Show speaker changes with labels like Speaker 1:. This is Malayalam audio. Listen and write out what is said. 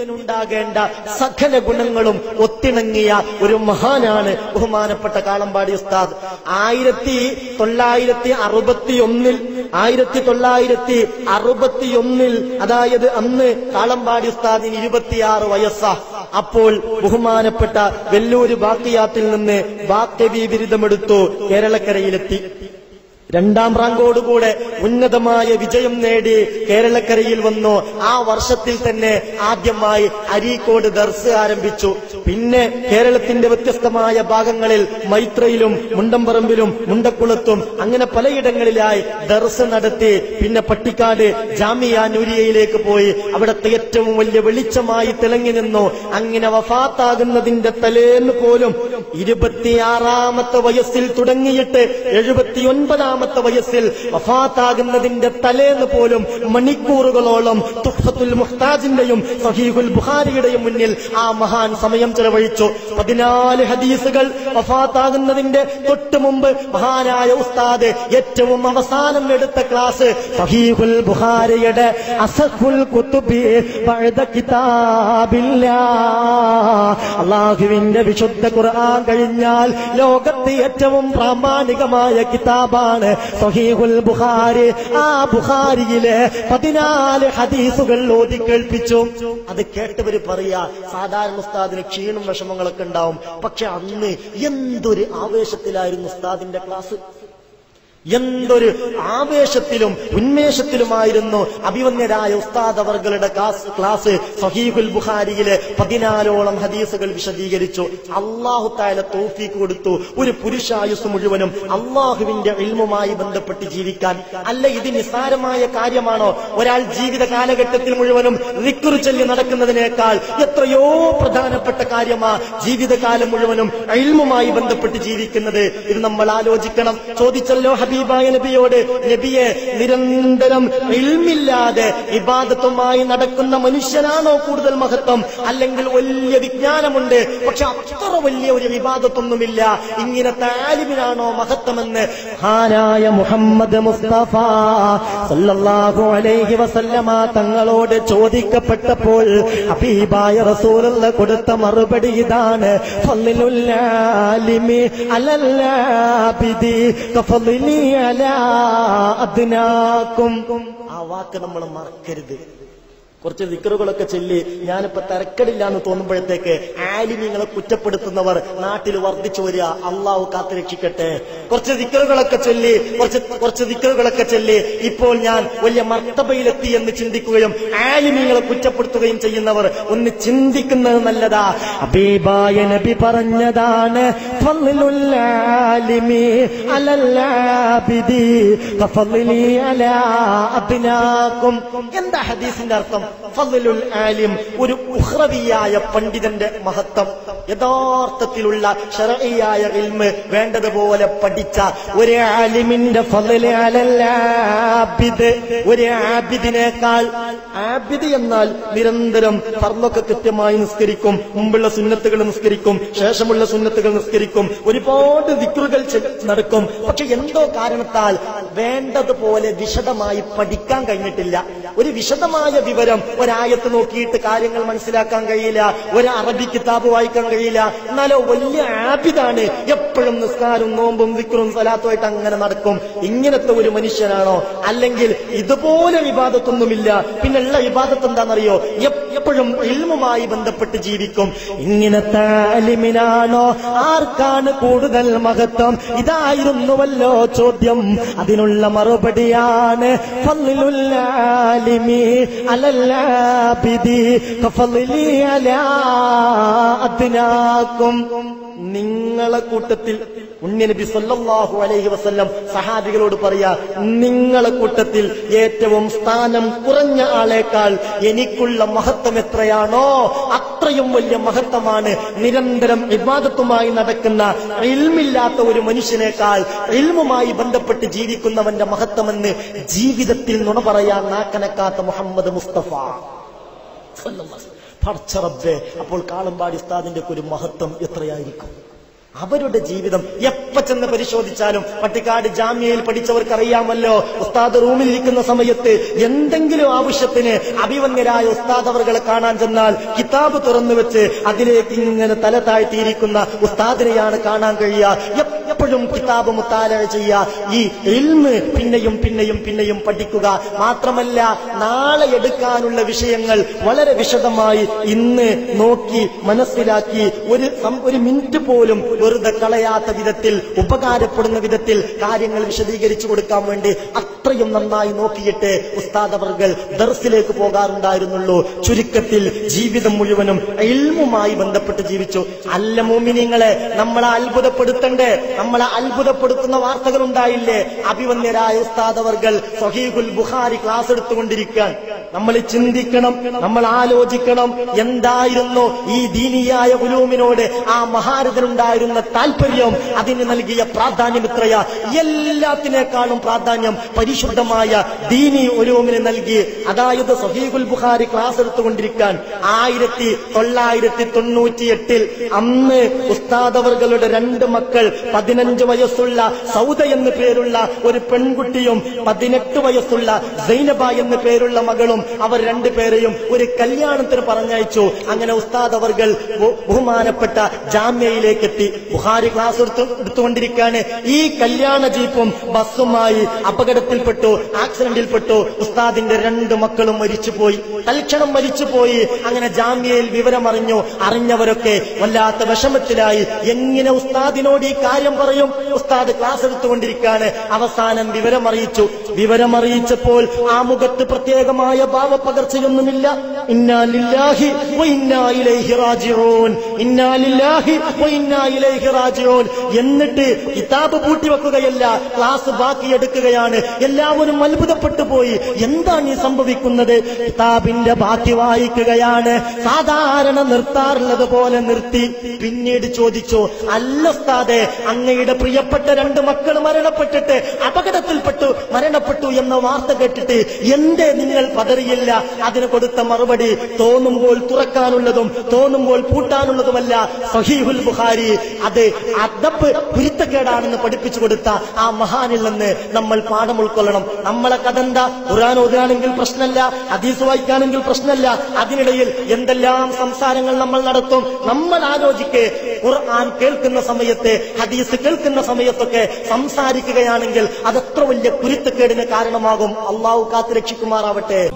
Speaker 1: പണ്ഡിതനുണ്ടാകേണ്ട സകല ഗുണങ്ങളും ഒത്തിണങ്ങിയ ഒരു മഹാനാണ് ബഹുമാനപ്പെട്ട കാളമ്പാടി ഉസ്താദ്. ആയിരത്തി തൊള്ളായിരത്തി അറുപത്തി ഒന്നിൽ ആയിരത്തി തൊള്ളായിരത്തി അറുപത്തി ഒന്നിൽ അതായത് അന്ന് കാളമ്പാടി ഉസ്താദിന് ഇരുപത്തിയാറ് വയസ്സാ. അപ്പോൾ ബഹുമാനപ്പെട്ട വെല്ലൂര് ബാക്കിയാത്തിൽ നിന്ന് ബാക്കവി ബിരുദമെടുത്തു കേരളക്കരയിലെത്തി. രണ്ടാം റാങ്കോടുകൂടെ ഉന്നതമായ വിജയം നേടി കേരളക്കരയിൽ വന്നു. ആ വർഷത്തിൽ തന്നെ ആദ്യമായി അരീക്കോട് ദർസ് ആരംഭിച്ചു. പിന്നെ കേരളത്തിന്റെ വ്യത്യസ്തമായ ഭാഗങ്ങളിൽ മൈത്രയിലും മുണ്ടമ്പറമ്പിലും മുണ്ടക്കുളത്തും അങ്ങനെ പലയിടങ്ങളിലായി ദർസ് നടത്തി. പിന്നെ പട്ടിക്കാട് ജാമിയ നൂരിയയിലേക്ക് പോയി. അവിടത്തെ ഏറ്റവും വലിയ വെളിച്ചമായി തിളങ്ങി നിന്നു. അങ്ങനെ വഫാത്താകുന്നതിന്റെ തലേന്ന് പോലും ഇരുപത്തിയാറാമത്തെ വയസ്സിൽ തുടങ്ങിയിട്ട് എഴുപത്തിയൊൻപതാമത്തെ വയസ്സിൽ വഫാത്താകുന്നതിന്റെ തലേന്ന് പോലും മണിക്കൂറുകളോളം തുഹത്തുൽ മുഹ്താജിന്റെയും സഹീഹുൽ ബുഖാരിയുടെയും മുന്നിൽ ആ മഹാൻ സമയം ചെലവഴിച്ചു. പതിനാല് ഹദീസുകൾ വഫാത്താകുന്നതിന്റെ തൊട്ട് മുമ്പ് മഹാനായ ഉസ്താദ് ഏറ്റവും അവസാനം എടുത്ത ക്ലാസ് സഹീഹുൽ ബുഖാരിയുടെ അസഫുൽ കുത്തുബി കിതാബില്ല. അള്ളാഹുവിന്റെ വിശുദ്ധ ഖുർആൻ കഴിഞ്ഞാൽ ലോകത്ത് ഏറ്റവും പ്രാമാണികമായ കിതാബാണ് സഹീഹുൽ ബുഖാരി. ആ ബുഹാരിയിലെ പതിനാല് ഹദീസുകൾ ഓതി കേൾപ്പിച്ചു. അത് കേട്ടവര് പറയാ സാധാരണ ഉസ്താദിന് ക്ഷീണം വിഷമങ്ങളൊക്കെ ഉണ്ടാവും. പക്ഷെ അന്ന് എന്തൊരു ആവേശത്തിലായിരുന്നു ഉസ്താദിന്റെ ക്ലാസ്. എന്തൊരു ആവേശത്തിലും ഉന്മേഷത്തിലുമായിരുന്നു അഭിവന്യരായ ഉസ്താദ് അവർകളുടെ ക്ലാസ് സഹീബുൽ ബുഖാരിയിലെ പതിനാലോളം ഹദീസുകൾ വിശദീകരിച്ചു. അള്ളാഹു താല തോഫീക്ക് കൊടുത്തു. ഒരു പുരുഷായുസ് മുഴുവനും അള്ളാഹുവിന്റെ ഇൽമുമായി ബന്ധപ്പെട്ട് ജീവിക്കാൻ. അല്ല ഇത് നിസ്സാരമായ കാര്യമാണോ? ഒരാൾ ജീവിത കാലഘട്ടത്തിൽ മുഴുവനും റിക്കുറി ചൊല്ലി നടക്കുന്നതിനേക്കാൾ എത്രയോ പ്രധാനപ്പെട്ട കാര്യമാ ജീവിതകാലം മുഴുവനും ഇൽമുമായി ബന്ധപ്പെട്ട് ജീവിക്കുന്നത്. ഇത് നമ്മൾ ആലോചിക്കണം. ചോദിച്ചല്ലോ ഹബീബായ നബിയോട് നബിയെ നിരന്തരം ഇൽമില്ലാതെ ഇബാദത്തുമായി നടക്കുന്ന മനുഷ്യനാണോ കൂടുതൽ മഹത്വം? അല്ലെങ്കിൽ വലിയ വിജ്ഞാനമുണ്ട്. പക്ഷെ അത്ര വലിയ ഒരു വിവാദത്തൊന്നുമില്ല. ഇങ്ങനെ ആലിമിനാണോ മഹത്വമെന്ന്? ഹാനായ മുഹമ്മദ് മുസ്തഫ സല്ലല്ലാഹു അലൈഹി വസല്ലമ തങ്ങളോട് ചോദിക്കപ്പെട്ടപ്പോൾ ഹബീബായ റസൂലുള്ള കൊടുത്ത മറുപടി ഇതാണ്. ഫളിലുൽ ആലിമി അലല്ലാബിദി കഫളിനി അലാ അതിനാക്കും. ആ വാക്ക് നമ്മൾ മറക്കരുത്. കുറച്ച് ദിക്കറുകളൊക്കെ ചൊല്ലി ഞാനിപ്പോ തിരക്കടില്ല എന്ന് തോന്നുമ്പോഴത്തേക്ക് ആലിമ്യങ്ങളെ കുറ്റപ്പെടുത്തുന്നവർ നാട്ടിൽ വർദ്ധിച്ചു വരിക. അള്ളാഹു കാത്തുരക്ഷിക്കട്ടെ കുറച്ച് ദിക്കറുകളൊക്കെ ചൊല്ലി കുറച്ച് കുറച്ച് ദിക്കറുകളൊക്കെ ചൊല്ലി ഇപ്പോൾ ഞാൻ വലിയ മർത്തബയിലെത്തി എന്ന് ചിന്തിക്കുകയും ആലിമ്യങ്ങളെ കുറ്റപ്പെടുത്തുകയും ചെയ്യുന്നവർ ഒന്ന് ചിന്തിക്കുന്നത് നല്ലതാ. അബീബായ നബി പറഞ്ഞതാണ് എന്താ ഹദീസിന്റെ അർത്ഥം? ഫളിലുൽ ആലിം ഒരു ഉഹ്റവിയായ പണ്ഡിതന്റെ മഹത്വം. യഥാർത്ഥത്തിലുള്ള ഷറഇയായ ഇൽമ് വേണ്ടതുപോലെ പഠിച്ച ഒരു ആലിമിന്റെ ഫളിൽ അലല്ലാബിദ് ഒരു ആബിദിനേക്കാൾ ആബിദ് എന്നാൽ നിരന്തരം പറന്നൊക്കെ കൃത്യമായി നിസ്കരിക്കും മുമ്പുള്ള സുന്നത്തുകൾ നിസ്കരിക്കും ശേഷമുള്ള സുന്നത്തുകൾ നിസ്കരിക്കും ഒരുപാട് വിക്രുകൾ നടക്കും. പക്ഷെ എന്തോ കാരണത്താൽ വേണ്ടതുപോലെ വിശദമായി പഠിക്കാൻ കഴിഞ്ഞിട്ടില്ല. ഒരു വിശദമായ വിവരം ഒരായത്ത് നോക്കിയിട്ട് കാര്യങ്ങൾ മനസ്സിലാക്കാൻ കഴിയില്ല ഒരു അറബി കിതാബ് വായിക്കാൻ കഴിയില്ല. എന്നാലോ വലിയ ആബിദാണ്. എപ്പോഴും നിസ്കാരവും നോമ്പും വിക്രും സലാത്തുമായിട്ട് അങ്ങനെ നടക്കും. ഇങ്ങനത്തെ ഒരു മനുഷ്യനാണോ? അല്ലെങ്കിൽ ഇതുപോലെ വിവാദത്തൊന്നുമില്ല പിന്നെയുള്ള വിവാദത്ത് എന്താണെന്നറിയോ എപ്പോഴും ഇൽമുമായി ബന്ധപ്പെട്ട് ജീവിക്കും. ഇങ്ങനത്തെ അലിമിനാണോ? ആർക്കാണ് കൂടുതൽ മഹത്വം? ഇതായിരുന്നുവല്ലോ ചോദ്യം. അതിനുള്ള മറുപടിയാണ് നിങ്ങൾ അലല്ലാബിദി അദ്നാക്കും നിങ്ങളെ കൂട്ടത്തിൽ ഉണ്ണിനബി സല്ലാഹു അലൈഹി വസ്ല്ലം സഹാബികളോട് പറയാ നിങ്ങളെ കൂട്ടത്തിൽ ഏറ്റവും സ്ഥാനം കുറഞ്ഞ ആളേക്കാൾ എനിക്കുള്ള മഹത്വം എത്രയാണോ അത്രയും വലിയ മഹത്വമാണ്. നിരന്തരം വിവാദത്തുമായി നടക്കുന്ന ഇൽമില്ലാത്ത ഒരു മനുഷ്യനേക്കാൾ ഇൽമുമായി ബന്ധപ്പെട്ട് ജീവിക്കുന്നവന്റെ മഹത്വമെന്ന് ജീവിതത്തിൽ നുണ പറയാൻ നാക്കനക്കാത്ത മുഹമ്മദ് മുസ്തഫ. സല്ലല്ലാഹു അലൈഹി റബ്ബേ അപ്പോൾ കാളമ്പാടി ഉസ്താദിന്റെ ഒരു മഹത്വം എത്രയായിരിക്കും? അവരുടെ ജീവിതം എപ്പ ചെന്ന് പരിശോധിച്ചാലും പട്ടിക്കാട് ജാമ്യയിൽ പഠിച്ചവർക്കറിയാമല്ലോ. ഉസ്താദ് റൂമിലിരിക്കുന്ന സമയത്ത് എന്തെങ്കിലും ആവശ്യത്തിന് അഭിവന്യരായ ഉസ്താദ് അവർകളെ കാണാൻ ചെന്നാൽ കിതാബ് തുറന്നു വെച്ച് അതിലേക്ക് ഇങ്ങനെ തല താഴ്ത്തിയിരിക്കുന്ന ഉസ്താദിനെയാണ് കാണാൻ കഴിയുക. എപ്പോഴും കിതാബ് മുത്താല ചെയ്യുക. ഈ ഇൽമ് പിന്നെയും പിന്നെയും പിന്നെയും പഠിക്കുക. മാത്രമല്ല നാളെ എടുക്കാനുള്ള വിഷയങ്ങൾ വളരെ വിശദമായി ഇന്ന് നോക്കി മനസ്സിലാക്കി ഒരു ഒരു മിനിറ്റ് പോലും വെറുതെ കളയാത്ത വിധത്തിൽ ഉപകാരപ്പെടുന്ന വിധത്തിൽ കാര്യങ്ങൾ വിശദീകരിച്ചു കൊടുക്കാൻ വേണ്ടി അത്രയും നന്നായി നോക്കിയിട്ട് ഉസ്താദ് അവർകൾ ദർസിലേക്ക് പോകാറുണ്ടായിരുന്നുള്ളൂ. ചുരുക്കത്തിൽ ജീവിതം മുഴുവനും ഇൽമുമായി ബന്ധപ്പെട്ട് ജീവിച്ചു. അല്ല മോമിനിങ്ങളെ നമ്മളെ അത്ഭുതപ്പെടുത്തണ്ടേ? നമ്മളെ അത്ഭുതപ്പെടുത്തുന്ന വാർത്തകൾ ഉണ്ടായില്ലേ അഭിവന്യരായ ഉസ്താദ് അവർകൾ സഹീഖുൽ ബുഹാരി ക്ലാസ് എടുത്തുകൊണ്ടിരിക്കാൻ. നമ്മൾ ചിന്തിക്കണം നമ്മൾ ആലോചിക്കണം എന്തായിരുന്നു ഈ ദീനിയായ ഉലൂമിനോട് ആ മഹാരഥനുണ്ടായിരുന്ന താല്പര്യം അതിന് നൽകിയ പ്രാധാന്യം ഇത്രയാ എല്ലാത്തിനേക്കാളും പ്രാധാന്യം പരിശുദ്ധമായ ദീനി ഒരുവിനെ നൽകി. അതായത് സഹീഖുൽ ബുഖാരി ക്ലാസ് എടുത്തുകൊണ്ടിരിക്കാൻ ആയിരത്തി തൊള്ളായിരത്തി തൊണ്ണൂറ്റി എട്ടിൽ അന്ന് ഉസ്താദവർഗളുടെ രണ്ട് മക്കൾ പതിനഞ്ച് വയസ്സുള്ള സൗദ എന്ന് പേരുള്ള ഒരു പെൺകുട്ടിയും പതിനെട്ട് വയസ്സുള്ള സൈനബ എന്ന് പേരുള്ള മകളും അവർ രണ്ടുപേരെയും ഒരു കല്യാണത്തിന് പറഞ്ഞയച്ചു. അങ്ങനെ ഉസ്താദ് ബഹുമാനപ്പെട്ട ജാമ്യയിലേക്ക് എത്തി ബുഹാരി ക്ലാസ് എടുത്തുകൊണ്ടിരിക്കാണ് ഈ കല്യാണ ജീപ്പും ബസ്സുമായി അപകടത്തിൽ അപകടത്തിൽപ്പെട്ടു ആക്സിഡന്റിൽപ്പെട്ടു ഉസ്താദിന്റെ രണ്ട് മക്കളും മരിച്ചുപോയി. തൽക്ഷണം മരിച്ചുപോയി. അങ്ങനെ ജാമ്യയിൽ വിവരമറിഞ്ഞു. അറിഞ്ഞവരൊക്കെ വല്ലാത്ത വിഷമത്തിലായി. എങ്ങനെ ഉസ്താദിനോട് ഈ കാര്യം പറയും? ഉസ്താദ് ക്ലാസ് എടുത്തുകൊണ്ടിരിക്കാണ് അവസാനം വിവരമറിയിച്ചു. വിവരമറിയിച്ചപ്പോൾ ആ മുഖത്ത് പ്രത്യേകമായ ഭാവപ്പകർച്ചയൊന്നുമില്ല. പകർച്ചയൊന്നുമില്ല എന്നിട്ട് കിതാബ് പൂട്ടിവെക്കുകയല്ല ക്ലാസ് ബാക്കിയെടുക്കുകയാണ്. എല്ലാവരും അത്ഭുതപ്പെട്ടു പോയി. എന്താണ് ഈ സംഭവിക്കുന്നത്? കിതാബിന്റെ ബാക്കി വായിക്കുകയാണ്. സാധാരണ നിർത്താറുള്ളത് പോലെ നിർത്തി. പിന്നീട് ചോദിച്ചു അല്ല ഉസ്താദെ അങ്ങയുടെ പ്രിയപ്പെട്ട രണ്ട് മക്കൾ മരണപ്പെട്ടിട്ട് അപകടത്തിൽപ്പെട്ടു മരണപ്പെട്ടു എന്ന വാർത്ത കേട്ടിട്ട് എന്തേ നിങ്ങൾ പതറിയില്ല? അതിന് കൊടുത്ത മറുപടി തോന്നുമ്പോൾ തുറക്കാനുള്ളതും തോന്നുമ്പോൾ പൂട്ടാനുള്ളതുമല്ല. സഹീഹുൽ ബുഖാരി അത് അദബ് കുരുത്തക്കേടാണെന്ന് പഠിപ്പിച്ചു കൊടുത്ത ആ മഹാനിൽ നിന്ന് നമ്മൾ പാഠം ഉൾക്കൊള്ളണം. നമ്മളെ കഥ എന്താ? ഖുർആൻ ഓതുകയാണെങ്കിൽ പ്രശ്നമല്ല ഹദീസ് വായിക്കാണെങ്കിൽ പ്രശ്നമല്ല. അതിനിടയിൽ എന്തെല്ലാം സംസാരങ്ങൾ നമ്മൾ നടത്തും? നമ്മൾ ആലോചിക്ക്. ഖുർആൻ കേൾക്കുന്ന സമയത്ത് ഹദീസ് കേൾക്കുന്ന സമയത്തൊക്കെ സംസാരിക്കുകയാണെങ്കിൽ അതത്ര വലിയ കുരുത്തക്കേടിന് കാരണമാകും. അള്ളാഹു കാത്തു രക്ഷിക്കുമാറാവട്ടെ.